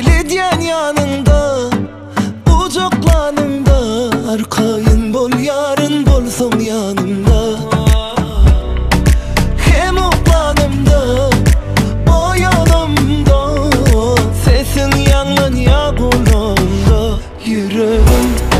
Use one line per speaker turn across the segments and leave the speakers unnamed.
belediyen yanında Ocaklanımda Arkayın bol yarın bolsam yanımda. Hem oklanımda O yanımda Sesin yangın ya kulağımda Yüreğim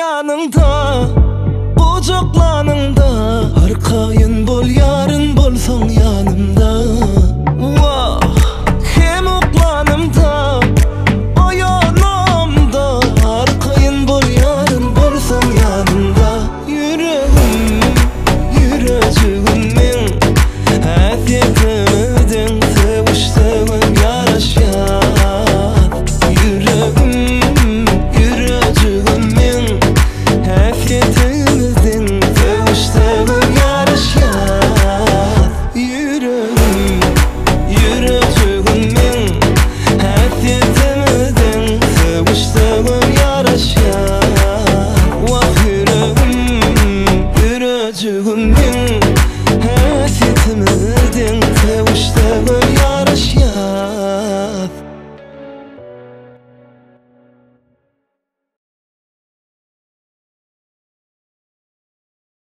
Yanında Bucaklanında Arkayın bol yarın Hasretimizden kavuştu yarış ya